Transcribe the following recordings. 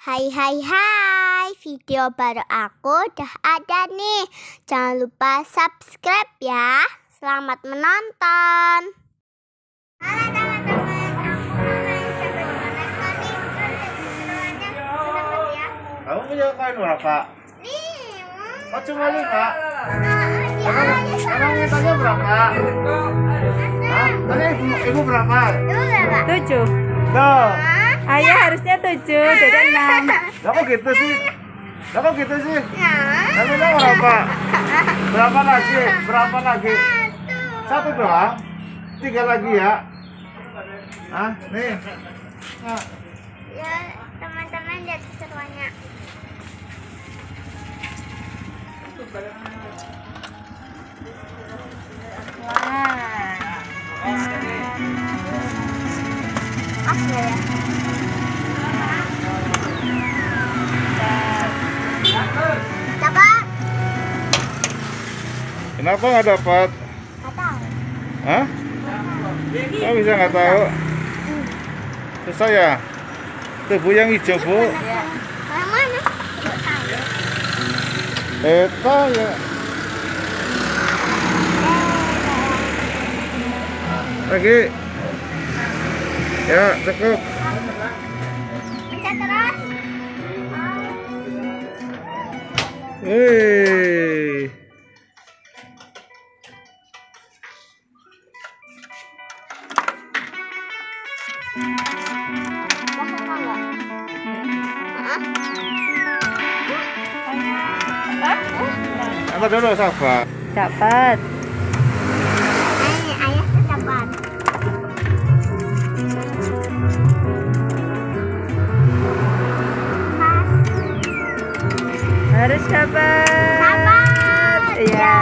Hai hai hai, video baru aku udah ada nih. Jangan lupa subscribe ya. Selamat menonton. Halo teman-teman, aku main sampai mana nih? Selamat ya. Kamu punya koin berapa? Nih, hmm. Oh cuma lima. Emang, emang mintanya berapa? Hah? Tadi ibu, ibu berapa? Itu berapa? Tujuh. Tuh. Ayah harusnya tujuh, jadi enam. Lah kok gitu sih? Lah kok gitu sih? Ya. Kamu bilang berapa? Berapa lagi? Berapa lagi? Satu. Satu doang? Tiga lagi ya? Ah, nih. Nah, Ya, teman-teman lihat keseruannya. Asli ya. Kenapa nggak dapat? Nggak tahu. Hah? Kamu bisa nggak tahu? Susah ya? Tuh bu yang hijau bu. Mana? Nggak. Eta ya. Lagi. Ya, cukup. Pencet terus. Wih. Apa dulu sabar. Dapat. Harus dapat. Dapat. Iya.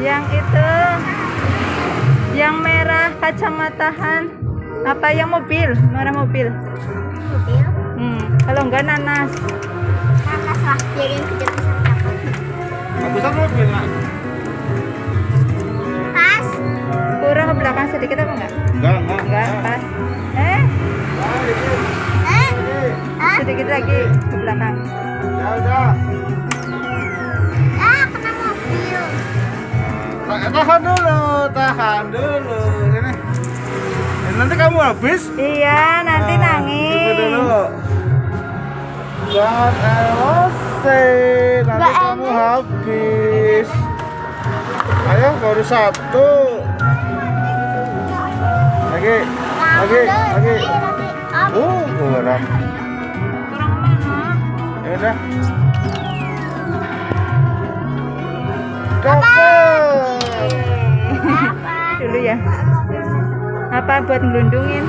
Yang itu yang merah kacamataan apa yang mobil merah mobil Mobil. hmm. kalau enggak nanas Nanas lah. Jadi yang kecil bisa dapat. Bagusan mobil nak. Pas. kurang ke belakang sedikit apa enggak Enggak, enggak. enggak pas eh Eh? Ah? sedikit lagi ke belakang Ya udah. Ah, kena mobil. Ta- Tahan dulu, tahan dulu. Ini. Nanti kamu habis. iya nanti Nah, nangis Itu dulu. Jangan emosi, nanti Nggak kamu emosi. habis. Ayo baru satu. Lagi, lagi, lagi. Uh, kurang. kurang mana Ya udah. Dulu ya apa buat ngelundungin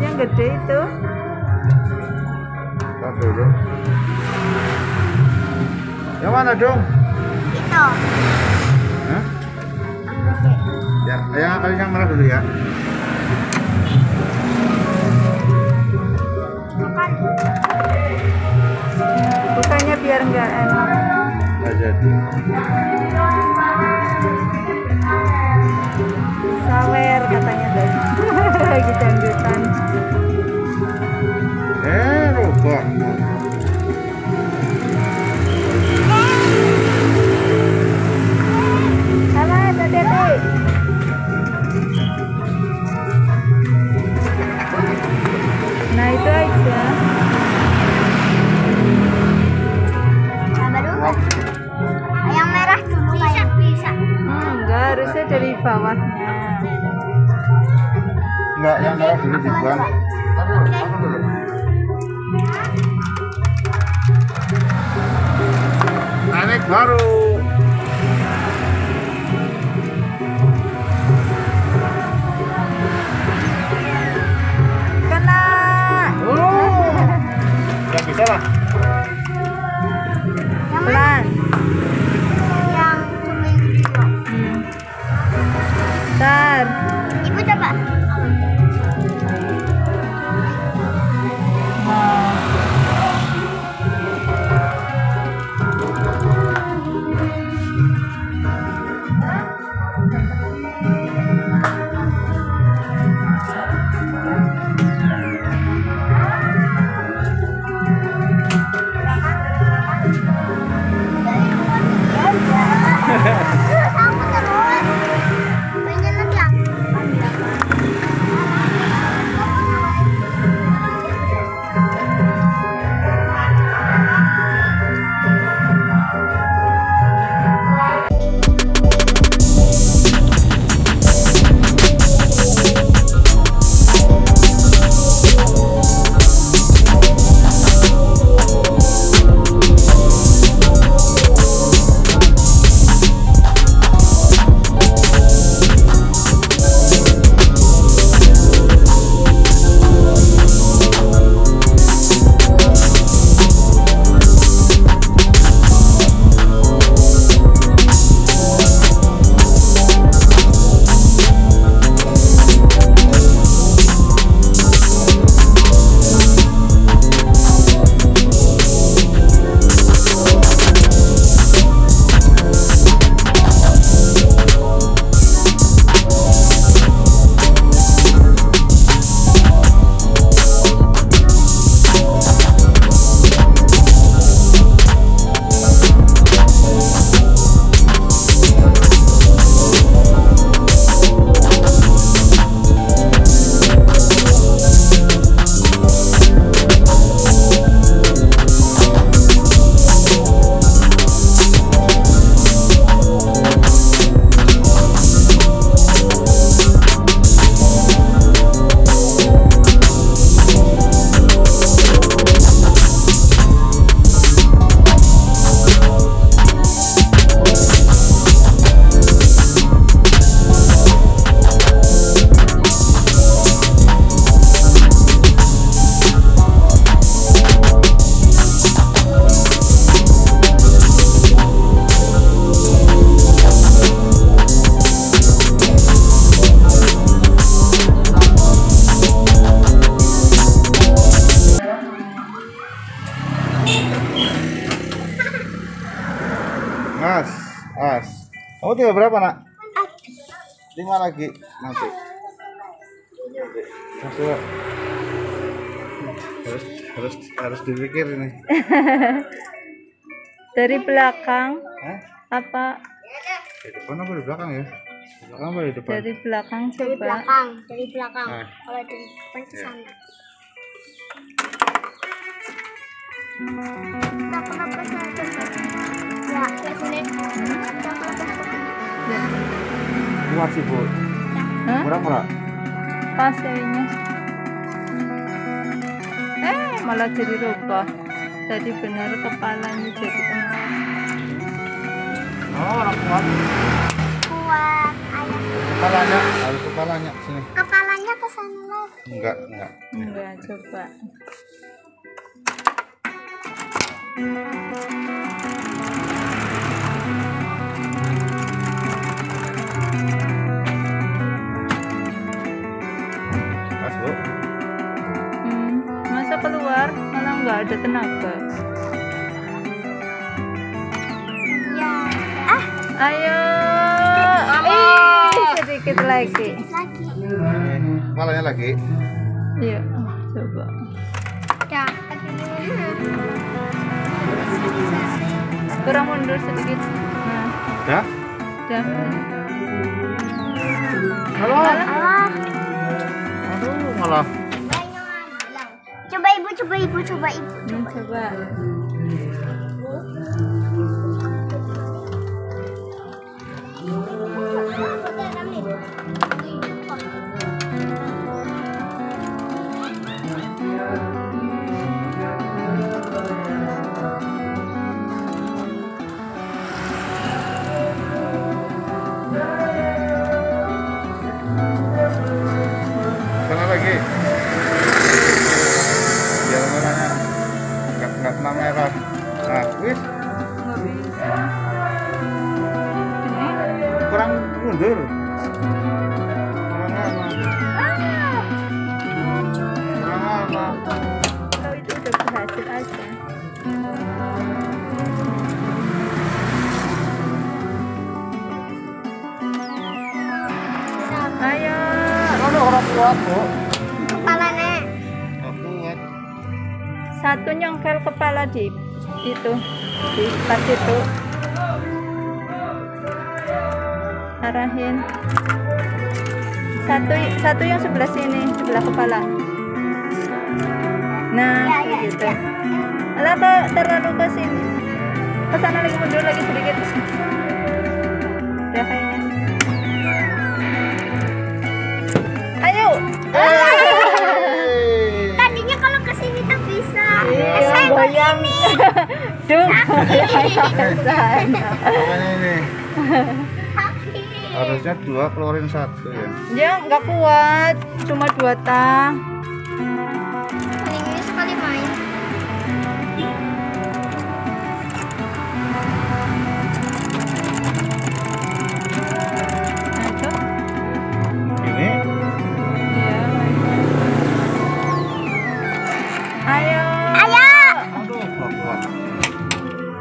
yang gede itu dulu. Yang mana dong? Itu. Hah? Ya, yang kali yang merah dulu ya. Bukan. bukannya biar nggak enak Nggak jadi. Dulu dulu. Naik baru. Tinggal berapa nak? Lima lagi nanti. Masuk. Harus harus harus dipikir ini. Dari belakang Hah? apa? Di depan apa di belakang ya? Di belakang apa di depan? Dari belakang Dari coba. belakang, dari belakang. Nah. Kalau dari depan ke sana. Tak kenapa saya. Ya, sini. Kuat sih bu. Hah? Murah murah. Pas kayaknya. Eh, malah jadi rubah. Tadi benar kepalanya jadi tengah. Oh orang kuat. Kuat. Ayah. Kepalanya harus kepalanya sini. Kepalanya ke sana lagi. Enggak enggak. Enggak, coba. Pas tenaga. Ya. Ah, Ayo. Mama. Ih, sedikit lagi. lagi. Kepalanya lagi. Iya, coba. Ya. Kurang mundur sedikit. Nah, Ya? udah. Halo. Ah, Aduh malah. 可不可以不抽？一不抽吧。Di itu di pas itu. Arahin. Satu satu yang sebelah sini sebelah kepala. Nah Ya, ya, gitu. ya. Alah kok terlalu ke sini? Ke sana lagi mundur lagi sedikit. Udah kayaknya Goyang. Duh, ini harusnya dua keluarin satu ya. Dia nggak kuat, cuma dua tang.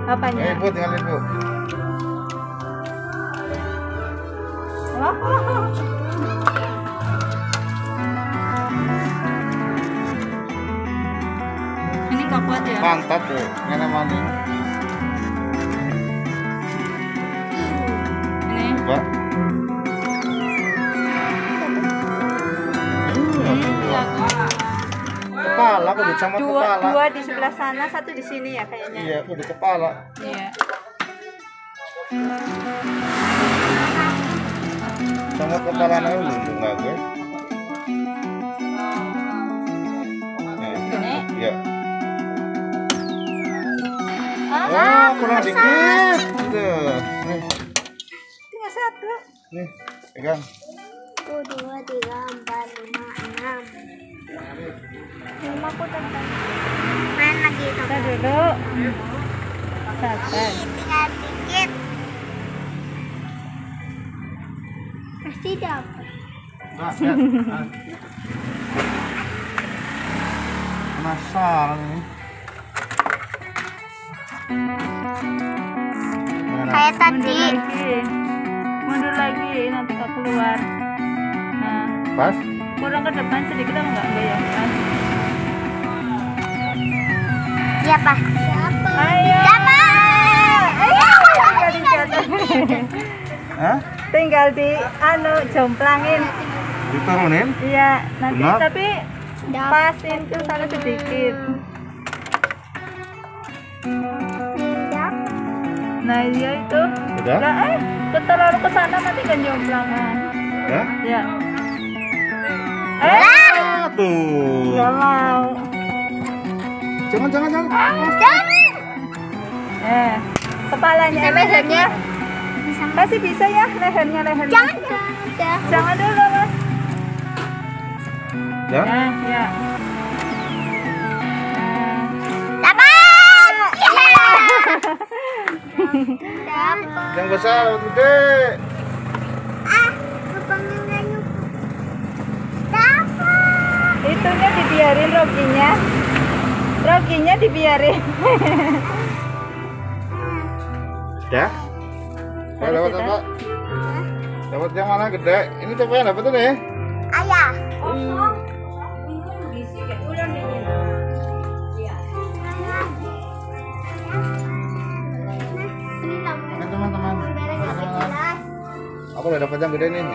Apanya? Eh bu tinggalin bu. Ini kuat ya? Pantat tuh, ngene mani. Kepala kudu sama Dua, kepala. dua di sebelah sana, satu di sini ya kayaknya. Iya, kudu kepala. Iya. Sama kepala dulu enggak gue. Ini. Iya. Ah, Wah, kurang dikit. Tuh. Nih, tinggal satu. nih, pegang. Satu, dua, tiga, empat, lima, enam. Lima aku tentang. Main lagi. Kita dulu. Sabar. Tinggal dikit. Pasti dapat. Penasaran ini. Mana? Kayak tadi. mundur lagi nanti kau keluar nah Pas? kurang ke depan sedikit apa enggak goyangkan Siapa? Siapa? ayo Siapa? tinggal di Hah? tinggal di anu jomplangin Diturunin? iya nanti Benar? tapi pasin ke sana sedikit nah iya itu Udah? Lah, eh ke sana nanti kan jomplang Ya? ya eh Ah, tuh. nggak mau Jangan, jangan, jangan. eh kepalanya lehernya masih bisa ya lehernya lehernya Jangan, jangan. jangan dulu mas Ya? ya ya! Dapat. Yang besar, gede. Ah, lubangnya nggak nyukup. Dapat. Itunya dibiarin roginya roginya dibiarin Ya? Saya dapat sudah. apa? Dapat yang mana gede? Ini siapa yang dapat ini? Ayah. Ini teman-teman. Teman-teman. Aku udah dapat yang gede nih.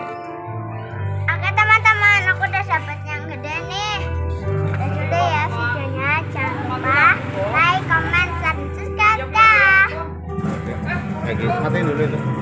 Dah. Lagi matiin dulu itu.